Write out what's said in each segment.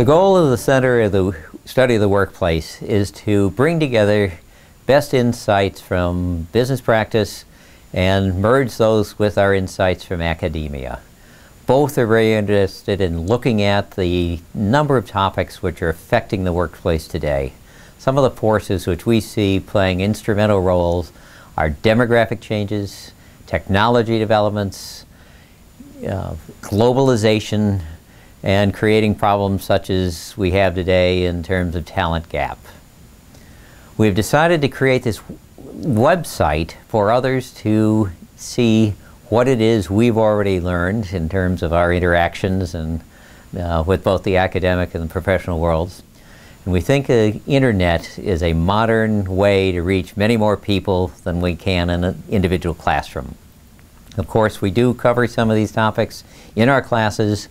The goal of the Center of the Study of the Workplace is to bring together best insights from business practice and merge those with our insights from academia. Both are very interested in looking at the number of topics which are affecting the workplace today. Some of the forces which we see playing instrumental roles are demographic changes, technology developments, uh, globalization, and creating problems such as we have today in terms of talent gap. We've decided to create this website for others to see what it is we've already learned in terms of our interactions and uh, with both the academic and the professional worlds. And we think the internet is a modern way to reach many more people than we can in an individual classroom. Of course, we do cover some of these topics in our classes,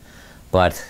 but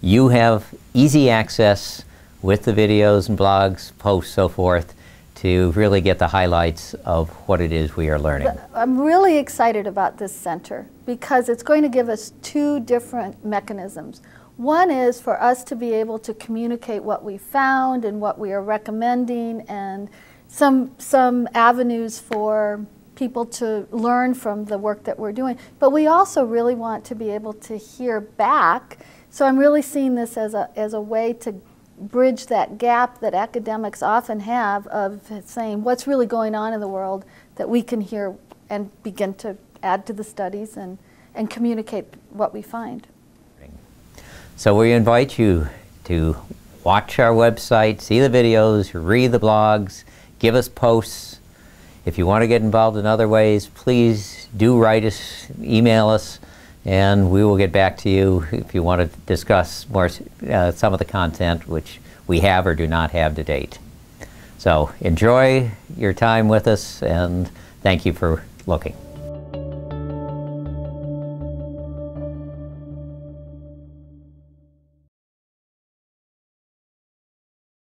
you have easy access with the videos and blogs, posts, so forth, to really get the highlights of what it is we are learning. I'm really excited about this center because it's going to give us two different mechanisms. One is for us to be able to communicate what we found and what we are recommending and some, some avenues for people to learn from the work that we're doing. But we also really want to be able to hear back. So I'm really seeing this as a, as a way to bridge that gap that academics often have of saying what's really going on in the world that we can hear and begin to add to the studies and, and communicate what we find. So we invite you to watch our website, see the videos, read the blogs, give us posts. If you want to get involved in other ways, please do write us, email us and we will get back to you if you want to discuss more uh, some of the content which we have or do not have to date. So enjoy your time with us and thank you for looking.